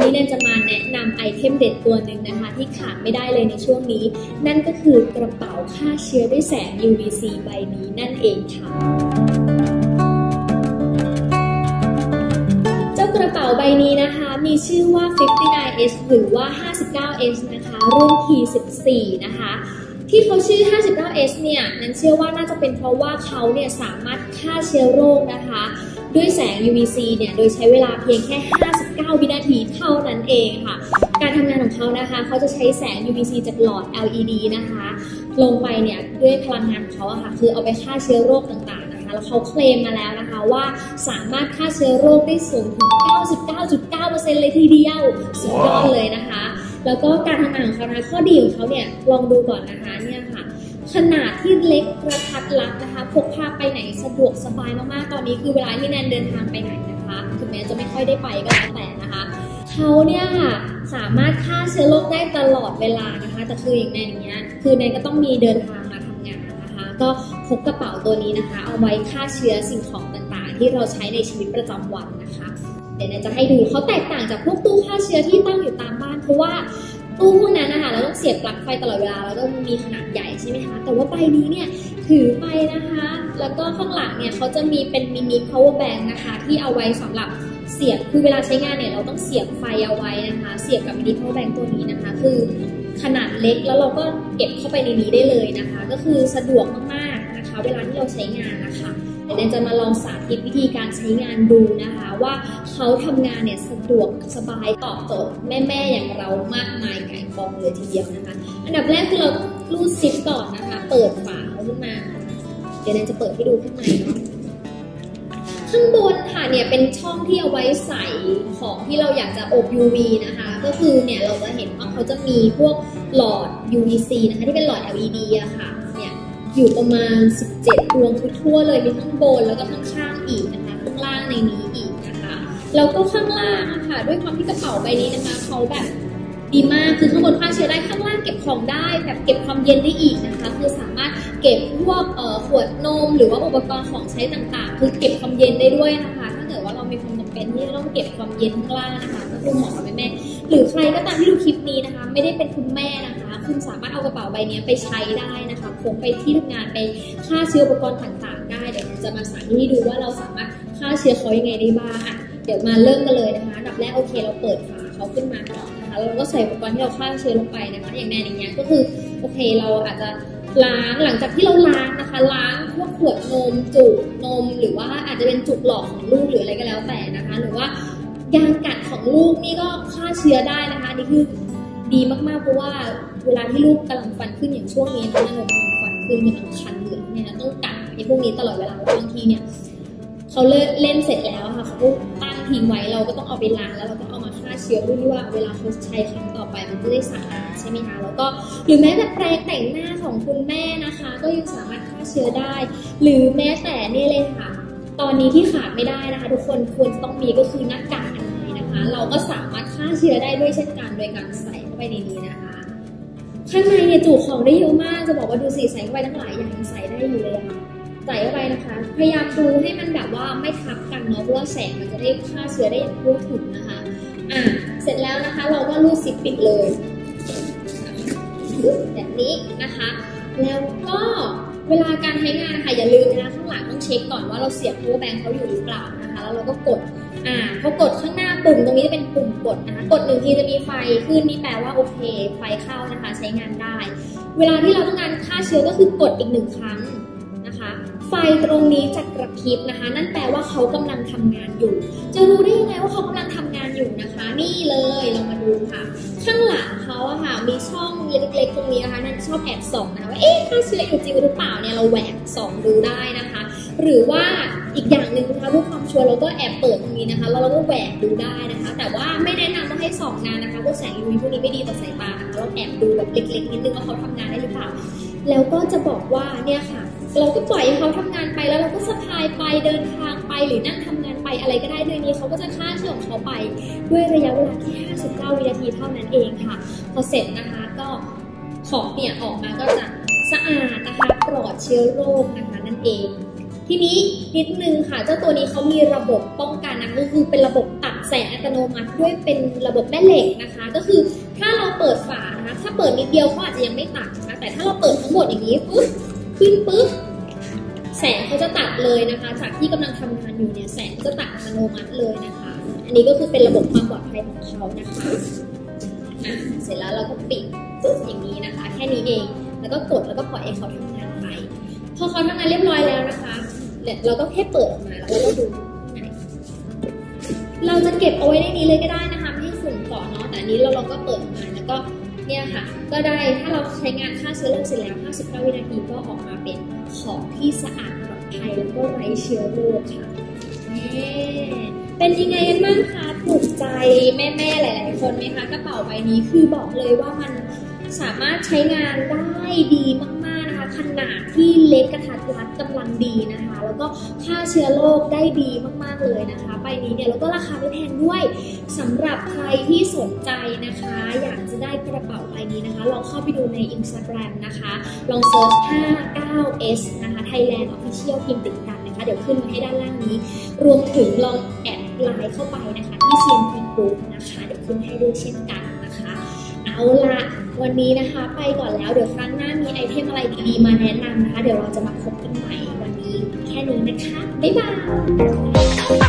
วันนี้แนนจะมาแนะนำไอเทมเด็ดตัวหนึ่งนะคะ ที่ขาดไม่ได้เลยในช่วงนี้ นั่นก็คือกระเป๋าฆ่าเชื้อด้วยแสง UVC ใบนี้นั่นเองค่ะเจ้ากระเป๋าใบนี้นะคะ มีชื่อว่า 59S หรือว่า 59S นะคะ รุ่น T14 นะคะที่เขาชื่อ 59S เนี่ย นั้นเชื่อว่าน่าจะเป็นเพราะว่าเขาเนี่ยสามารถฆ่าเชื้อโรคนะคะ ด้วยแสง UVC เนี่ย โดยใช้เวลาเพียงแค่ 9 วินาทีเท่านั้นเองค่ะ การทำงานของเขานะคะ เขาจะใช้แสง UVC จากหลอด LED นะคะ ลงไปเนี่ยด้วยพลังงานของเขาอะค่ะ คือเอาไปฆ่าเชื้อโรคต่างๆนะคะ แล้วเขาเคลมมาแล้วนะคะว่าสามารถฆ่าเชื้อโรคได้สูงถึง 99.9%เลยทีเดียว สุดยอดเลยนะคะ แล้วก็การทำงานของเขานะคะข้อดีของเขาเนี่ยลองดูก่อนนะคะเนี่ยค่ะขนาดที่เล็กกระทัดรัดนะคะพกพาไปไหนสะดวกสบายมากๆ ตอนนี้คือเวลาที่แนนเดินทางไปไหนนะ คะถึงแม้จะไม่ค่อยได้ไปก็แล้วแต่นะคะเขาเนี่ยค่ะสามารถฆ่าเชื้อโรคได้ตลอดเวลานะคะ แต่คืออย่างแนนอย่างเงี้ยคือแนนก็ต้องมีเดินทางมาทำงานนะคะ ก็พกกระเป๋าตัวนี้นะคะ เอาไว้ฆ่าเชื้อสิ่งของต่างๆ ที่เราใช้ในชีวิตประจำวันนะคะ เดี๋ยวแนนจะให้ดูเขาแตกต่างจากพวกตู้ฆ่าเชื้อที่ตั้งอยู่ตามบ้านเพราะว่า ตู้พวกนั้นนะคะเราต้องเสียบปลั๊กไฟตลอดเวลาแล้วก็มีขนาดใหญ่ใช่ไหมคะ แต่ว่าใบนี้เนี่ยถือไปนะคะ แล้วก็ข้างหลังเนี่ยเขาจะมีเป็นมินิ power bank นะคะ ที่เอาไว้สำหรับเสียบคือเวลาใช้งานเนี่ยเราต้องเสียบไฟเอาไว้นะคะ เสียบกับมินิ power bank ตัวนี้นะคะ คือขนาดเล็กแล้วเราก็เก็บเข้าไปในนี้ได้เลยนะคะ ก็คือสะดวกมากๆนะคะ เวลาที่เราใช้งานนะคะ เดี๋ยวแนจะมาลองสาธิตวิธีการใช้งานดูนะคะ ว่าเขาทำงานเนี่ยสะดวกสบายตอบโจทย์แม่ๆอย่างเรามากมายไก่กองเลยทีเดียวนะคะ อันดับแรกคือเรารูดซิปก่อนนะคะ เปิดฝาขึ้นมา เดี๋ยวแนนจะเปิดให้ดูข้างในเนาะข้างบนค่ะเนี่ยเป็นช่องที่เอาไว้ใส่ของที่เราอยากจะอบ UV นะคะ ก็คือเนี่ยเราจะเห็นว่าเขาจะมีพวกหลอด UVC นะคะที่เป็นหลอด LED อะค่ะเนี่ย อยู่ประมาณ 17 ดวงทั่วๆเลยมีทั้งบนแล้วก็ข้างอีกนะคะข้างล่างในนี้อีกนะคะแล้วก็ข้างล่างอะค่ะด้วยความที่กระเป๋าใบนี้นะคะเขาแบบดีมากคือข้างบนฆ่าเชื้อได้ข้างล่างเก็บของได้แบบเก็บความเย็นได้อีกนะคะคือสามารถเก็บพวกขวดนมหรือว่าอุปกรณ์ของใช้ต่างๆ คือเก็บความเย็นได้ด้วยนะคะ ถ้าเกิดว่าเรามีความจำเป็นที่จะต้องเก็บความเย็นข้างล่างนะคะก็คือเหมาะกับแม่ หรือใครก็ตามที่ดูคลิปนี้นะคะ ไม่ได้เป็นคุณแม่นะคะ คุณสามารถเอากระเป๋าใบนี้ไปใช้ได้นะคะพกไปที่ทำงานไปฆ่าเชื้ออุปกรณ์ต่างๆ ได้เดี๋ยวจะมาสาธิตให้ดูว่าเราสามารถฆ่าเชื้อเขายังไงได้บ้างอะเดี๋ยวมาเริ่มกันเลยนะคะดับแรกโอเค เราเปิดฝาเขาขึ้นมาก่อนนะคะแล้วเราก็ใส่อุปกรณ์ที่เราฆ่าเชื้อลงไปนะคะอย่างแนนอย่างเงี้ยก็คือโอเคเราอาจจะล้างหลังจากที่เราล้างนะคะ ล้างพวกขวดนมจุกนม หรือว่าอาจจะเป็นจุกหลอกของลูกหรืออะไรก็แล้วแต่นะคะ หรือว่า ยางกัดของลูกนี่ก็ฆ่าเชื้อได้นะคะนี่คือดีมากๆเพราะว่าเวลาที่ลูกกำลังฟันขึ้นอย่างช่วงนี้นะเนี่ยเราฟันขึ้นกำลังคันเหลืองเนี่ยต้องกัดไอ้พวกนี้ตลอดเวลาบางทีเนี่ยเขาเล่นเสร็จแล้วค่ะเขาตั้งทิ้งไว้เราก็ต้องเอาไปล้างแล้วเราก็เอามาฆ่าเชื้อเพื่อที่ว่าเวลาเขาใช้ครั้งต่อไปมันจะได้สะอาดใช่ไหมคะแล้วก็หรือแม้แต่แปรงแต่งหน้าของคุณแม่นะคะ ก็ยังสามารถฆ่าเชื้อได้ หรือแม้แต่นี่เลยค่ะ ตอนนี้ที่ขาดไม่ได้นะคะ ทุกคนควรจะต้องมีก็คือหน้ากาก เราก็สามารถฆ่าเชื้อได้ด้วยเช่นกันโดยการใส่เข้าไปในนี้นะคะ ข้างในเนี่ยจุของได้เยอะมากจะบอกว่าดูสิใส่เข้าไปทั้งหลายอย่างใส่ได้อยู่เลยค่ะใส่เข้าไปนะคะ พยายามดูให้มันแบบว่าไม่ทับกันเนาะเพราะว่าแสงมันจะได้ฆ่าเชื้อได้อย่างทั่วถึงนะคะอะเสร็จแล้วนะคะ เราก็รูดซิปปิดเลยแบบนี้นะคะ แล้วก็เวลาการใช้งานนะคะอย่าลืมนะคะข้างหลังต้องเช็คก่อนว่าเราเสียบ power bank เขาอยู่หรือเปล่านะคะ แล้วเราก็กด อ่าพอกดข้างหน้า ปุ่มตรงนี้จะเป็นปุ่มกดนะคะกดหนึ่งทีจะมีไฟขึ้นนี่แปลว่าโอเค ไฟเข้านะคะ ใช้งานได้ เวลาที่เราต้องการฆ่าเชื้อก็คือกดอีกหนึ่งครั้งนะคะ ไฟตรงนี้จะกระพริบนะคะ นั่นแปลว่าเขากำลังทำงานอยู่ จะรู้ได้ยังไงว่าเขากำลังทำงานอยู่นะคะ นี่เลยเรามาดูค่ะ ข้างหลังเขาอะค่ะมีช่องเล็กๆ ตรงนี้นะคะนั่นชอบแอบส่องนะคะว่าเอ๊ะฆ่าเชื้ออยู่จริงหรือเปล่าเนี่ยเราแหวกส่องดูได้นะคะ หรือว่า อีกอย่างหนึ่งนะคะเพื่อความชัวร์เราก็แอบเปิดตรงนี้นะคะแล้วเราก็แหวกดูได้นะคะ แต่ว่าไม่แนะนำว่าให้ส่องนานนะคะพวกแสง UV พวกนี้ไม่ดีต่อสายตานะคะเราแอบดูแบบเล็กๆนิดนึงว่าเขาทำงานได้หรือเปล่าแล้วก็จะบอกว่าเนี่ยค่ะ เราก็ปล่อยให้เขาทำงานไปแล้วเราก็สะพายไปเดินทางไปหรือนั่งทำงานไปอะไรก็ได้ด้วยนี้เขาก็จะฆ่าเชื้อของเขาไป ด้วยระยะเวลาแค่59 วินาทีเท่านั้นเองค่ะ พอเสร็จนะคะก็ของเนี่ยออกมาก็จะสะอาดนะคะปลอดเชื้อโรคนะคะนั่นเอง ทีนี้นิดนึงค่ะเจ้าตัวนี้เขามีระบบป้องกันนะก็คือเป็นระบบตัดแสงอัตโนมัติด้วยเป็นระบบแม่เหล็กนะคะ ก็คือถ้าเราเปิดฝานะถ้าเปิดนิดเดียวก็อาจจะยังไม่ตัดนะคะแต่ถ้าเราเปิดทั้งหมดอย่างนี้ปุ๊บขึ้นปุ๊บแสงเขาจะตัดเลยนะคะ จากที่กำลังทำงานอยู่เนี่ยแสงจะตัดอัตโนมัติเลยนะคะ อันนี้ก็คือเป็นระบบความปลอดภัยของเขานะคะเสร็จแล้วเราก็ปิดปุ๊บอย่างนี้นะคะ แค่นี้เองแล้วก็กดแล้วก็ปล่อยให้เขาทำงานไป พอเขาทำงานเรียบร้อยแล้วนะคะเนี่ยเราก็แค่เปิดออกมาแล้วเราก็ดูข้างในเราจะเก็บเอาไว้ในนี้เลยก็ได้นะคะไม่ให้ฝุ่นเกาะเนาะแต่อันนี้เราเราก็เปิดมาแล้วก็เนี่ยค่ะ ก็ได้ถ้าเราใช้งานฆ่าเชื้อโรคเสร็จแล้ว 59 วินาทีก็ออกมาเป็นของที่สะอาดปลอดภัยแล้วก็ไร้เชื้อโรคค่ะนี่เป็นยังไงกันบ้างคะถูกใจแม่ๆหลาย ๆ คนไหมคะกระเป๋าใบนี้คือบอกเลยว่ามันสามารถใช้งานได้ดีมาก ขนาดที่เล็กกระทัดรัดกำลังดีนะคะ แล้วก็ฆ่าเชื้อโรคได้ดีมากๆเลยนะคะใบนี้เนี่ยแล้วก็ราคาไม่แพงด้วยสำหรับใครที่สนใจนะคะ อยากจะได้กระเป๋าใบนี้นะคะ ลองเข้าไปดูใน Instagram นะคะ ลอง search 59s นะคะ Thailand Official พิมพ์ติดกันนะคะ เดี๋ยวขึ้นมาให้ด้านล่างนี้ รวมถึงลอง add ไลน์เข้าไปนะคะ ที่ CMP Group นะคะ เดี๋ยวขึ้นให้ด้วยเช่นกัน เอาละวันนี้นะคะ ไปก่อนแล้วเดี๋ยวครั้งหน้ามี item อะไรดีๆมาแนะนำนะคะ เดี๋ยวเราจะมาพบกันใหม่วันนี้แค่นี้นะคะ บ๊ายบาย